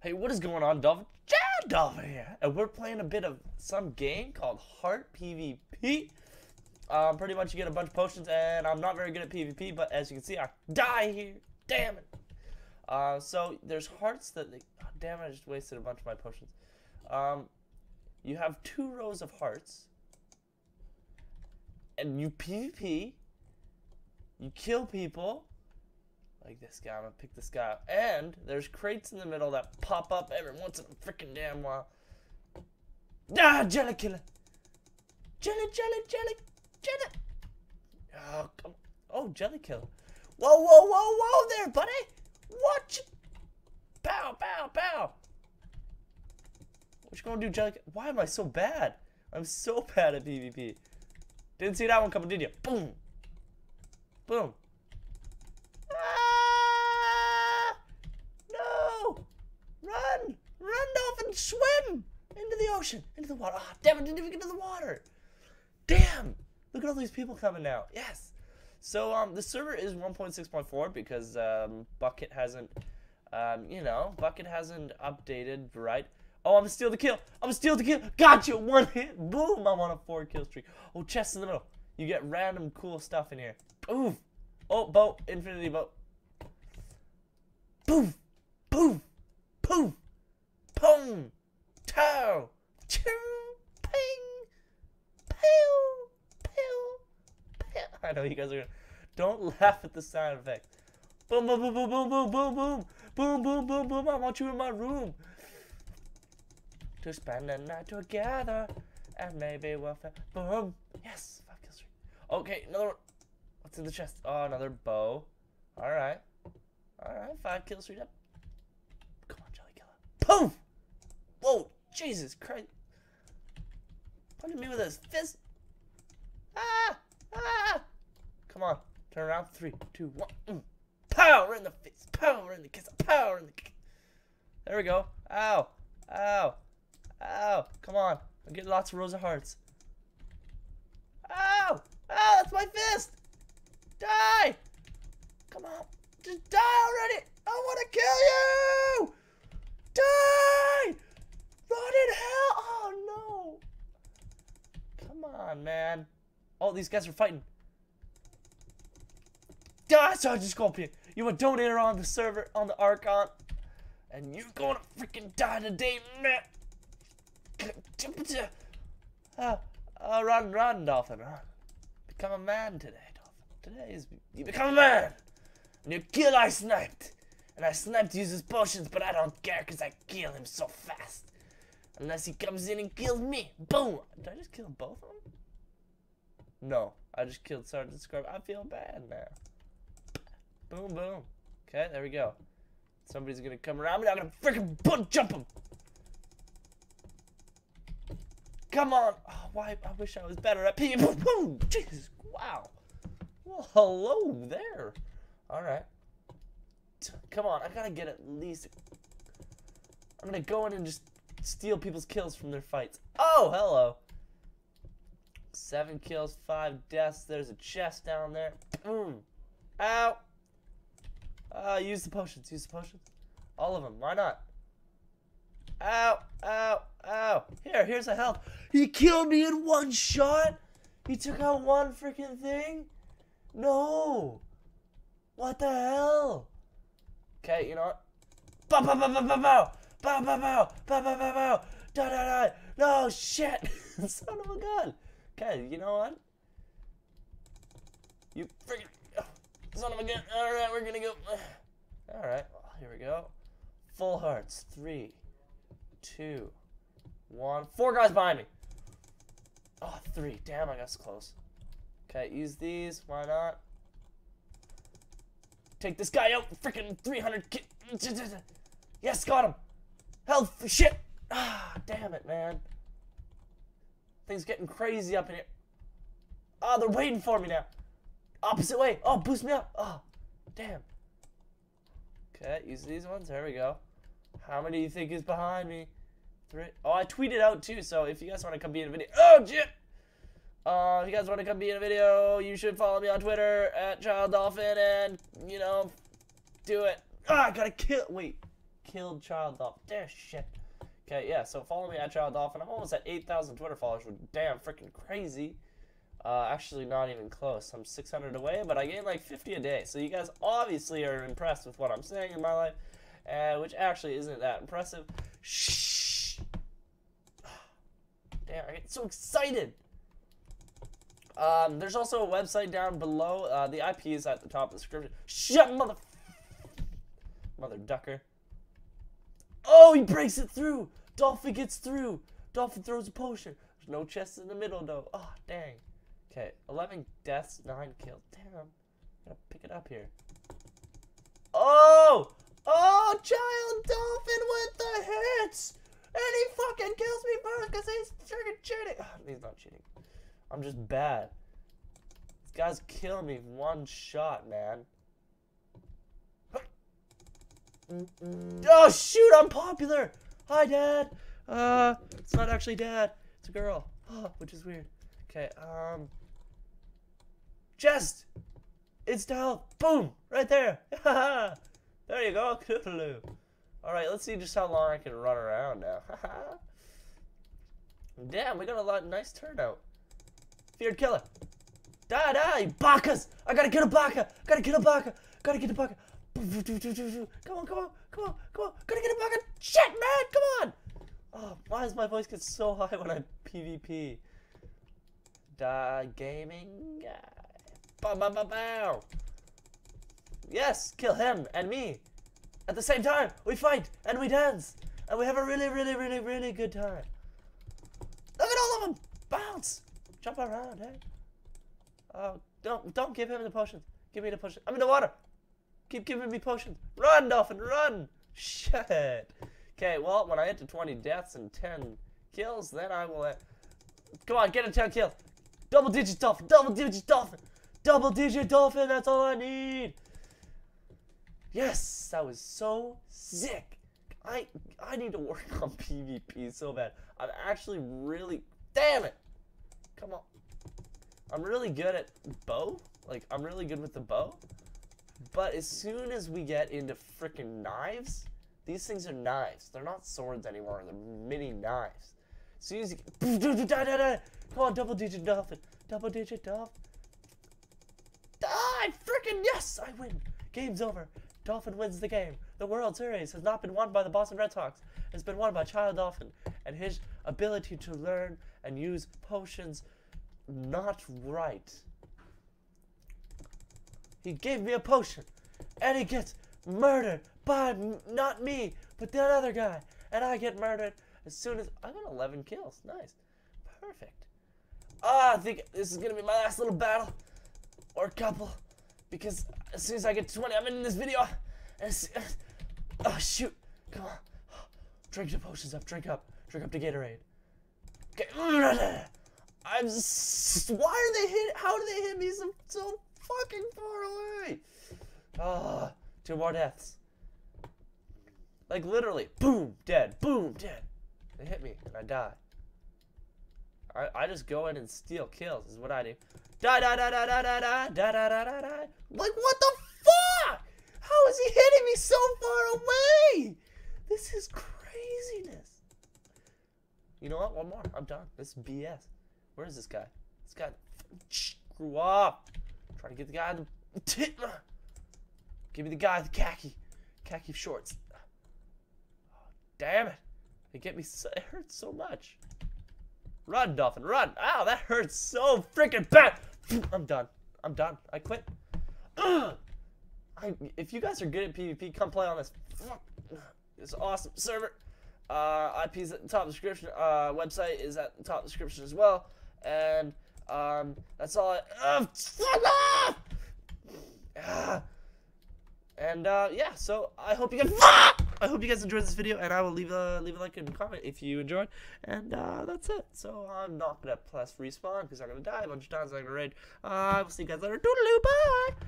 Hey, what is going on, Dolphin? Child Dolphin here, and we're playing a bit of some game called Heart PvP. Um, pretty much you get a bunch of potions, and I'm not very good at PvP, but as you can see, I die here. Damn it. Uh, so there's hearts that, they, oh, damn it, I just wasted a bunch of my potions. Um, you have two rows of hearts, and you PvP, you kill people, like this guy. I'm gonna pick this guy up. And there's crates in the middle that pop up every once in a freaking damn while. Ah, jelly killer. Jelly, jelly, jelly, jelly. Oh, come Oh, jelly killer. Whoa, whoa, whoa, whoa there, buddy. Watch. Pow, pow, pow. What you gonna do, jelly? Why am I so bad? I'm so bad at PvP. Didn't see that one coming, did you? Boom. Boom. Swim into the ocean, into the water. Ah, oh, damn it, didn't even get to the water. Damn! Look at all these people coming now. Yes. So um, the server is 1.6.4 because um, Bukkit hasn't, um, you know, Bukkit hasn't updated right. Oh, I'm gonna steal the kill. I'm gonna steal the kill. Got you. One hit. Boom. I'm on a four kill streak. Oh, chest in the middle. You get random cool stuff in here. Oof. Oh, boat. Infinity boat. Poof. Poof. Poof. Pong! Tow! Choo! Ping! Pew! Pew! Pew! I know you guys are. Don't laugh at the sound effect. Boom, boom, boom, boom, boom, boom, boom, boom. Boom, boom, boom, boom. I want you in my room. To spend the night together. And maybe we'll. Boom. Yes. Five kills. Okay, another one. What's in the chest? Oh, another bow. Alright. Alright, five kills. Three up. Come on, Jelly Killer. Poof! Jesus Christ. Punching me with his fist. Ah! Ah! Come on. Turn around. Three, two, one. Mm. Power in the face. Power in the kiss. Power in the kiss. There we go. Ow. Ow. Ow. Come on. I'm getting lots of rows of hearts. Ow. Ow, that's my fist. Die. Come on. Just die already. I want to kill you. Die. Run in hell! Oh no! Come on, man. Oh, these guys are fighting. Ah, Sergeant Scorpion! You a donator on the server, on the Archon. And you're gonna freaking die today, man! Uh, uh, run, run, Dolphin, run. Become a man today, Dolphin. Today is, you become a man! And you kill I sniped! And I sniped uses potions, but I don't care because I kill him so fast. Unless he comes in and kills me. Boom! Did I just kill both of them? No. I just killed Sergeant Scrub. I feel bad now. Boom, boom. Okay, there we go. Somebody's gonna come around me. I'm gonna freaking butt jump him. Come on. Oh, why? I wish I was better at pee. Boom, boom. Jesus. Wow. Well, hello there. All right. Come on. I gotta get at least. I'm gonna go in and just steal people's kills from their fights. Oh, hello. Seven kills, five deaths. There's a chest down there. Boom. Ow. Uh, use the potions. Use the potions. All of them. Why not? Ow. Ow. Ow. Here. Here's a health. He killed me in one shot. He took out one freaking thing. No. What the hell? Okay, you know what? Bow, bow, bow, bow, bow, bow. Bow, bow, bow, bow, bow, bow, bow. Da, da, da. No, shit. Son of a gun. Okay, you know what? You freaking son of a gun. All right, we're gonna go. All right, here we go. Full hearts. Three, two, one. Four guys behind me. Oh, three. Damn, I got close. Okay, use these. Why not? Take this guy out. Freaking 300. Yes, got him. Health, shit! Ah, damn it, man. Things getting crazy up in here. Oh, they're waiting for me now. Opposite way. Oh, boost me up. Oh, damn. Okay, use these ones. There we go. How many do you think is behind me? Three. Oh, I tweeted out too, so if you guys want to come be in a video. Oh, shit! Uh, if you guys want to come be in a video, you should follow me on Twitter at Child Dolphin and, you know, do it. Ah, I gotta kill. Wait. Killed Child Dolphin. Damn shit. Okay, yeah, so follow me at Child Dolphin. I'm almost at 8,000 Twitter followers, which damn freaking crazy. Uh, actually, not even close. I'm 600 away, but I gain like 50 a day. So you guys obviously are impressed with what I'm saying in my life, uh, which actually isn't that impressive. Shh. Damn, I get so excited. Um, there's also a website down below. Uh, the IP is at the top of the description. Shut, mother, mother ducker. Oh, he breaks it through. Dolphin gets through. Dolphin throws a potion. There's no chest in the middle though. Oh, dang. Okay, 11 deaths, 9 kills. Damn. Gotta pick it up here. Oh! Oh, Child Dolphin with the hits! And he fucking kills me first because he's freaking cheating. Oh, he's not cheating. I'm just bad. These guys kill me one shot, man. Oh, shoot, I'm popular! Hi, Dad! Uh, it's not actually Dad. It's a girl. Oh, which is weird. Okay, um... Chest! It's down. Boom! Right there. there you go. Alright, let's see just how long I can run around now. Damn, we got a lot nice turnout. Feared killer. Die, die, Bakas! I gotta get a Baka! Gotta get a Baka! Gotta get a Baka! Come on, come on, come on, come on! Gotta get a Baka! Shit, man! Come on! Oh, why does my voice get so high when I PvP? Die gaming guy. Bow, bow, bow, bow. Yes, kill him and me. At the same time, we fight and we dance. And we have a really, really, really, really good time. Look at all of them! Bounce! Jump around, hey? Oh, don't, don't give him the potions. Give me the potion. I'm in the water. Keep giving me potions. Run, Dolphin, run! Shit. Okay, well, when I hit to 20 deaths and 10 kills, then I will... Uh, come on, get a 10 kill. Double digit Dolphin, double digit Dolphin. Double digit dolphin, that's all I need. Yes, that was so sick. I I need to work on PvP so bad. I'm actually really damn it. Come on. I'm really good at bow. Like I'm really good with the bow. But as soon as we get into freaking knives, these things are knives. They're not swords anymore. They're mini knives. As soon as you come on, double digit dolphin, double digit dolphin. I freaking yes, I win. Game's over. Dolphin wins the game. The World Series has not been won by the Boston Red Sox. It's been won by Child Dolphin and his ability to learn and use potions not right. He gave me a potion and he gets murdered by not me, but that other guy. And I get murdered as soon as I got 11 kills. Nice. Perfect. Ah, I think this is going to be my last little battle or couple because as soon as I get 20, I'm in this video. oh, shoot. Come on. Drink the potions up. Drink up. Drink up the Gatorade. Okay. I'm why are they hit? How do they hit me so, so fucking far away? Ah, oh, two more deaths. Like literally, boom, dead, boom, dead. They hit me and I die. I, I just go in and steal kills is what I do. Da da da da da da da da da da da da. Like what the fuck? How is he hitting me so far away? This is craziness. You know what? One more. I'm done. This is BS. Where is this guy? This guy. Screw up. Trying to get the guy the tit. Give me the guy with the khaki. Khaki shorts. Oh, damn it. They get me so, it hurts so much. Run, Dolphin, run. Ow, that hurts so freaking bad. I'm done. I'm done. I quit. I, if you guys are good at PvP, come play on this. It's awesome server. Uh, IP's at the top description. Uh, website is at the top description as well. And um, that's all. I, uh! Uh, and uh, yeah, so I hope you guys. I hope you guys enjoyed this video, and I will leave a leave a like and comment if you enjoyed. And uh, that's it. So I'm not gonna press respawn because I'm gonna die a bunch of times. I'm gonna raid. Uh, I will see you guys later. Toodaloo, bye.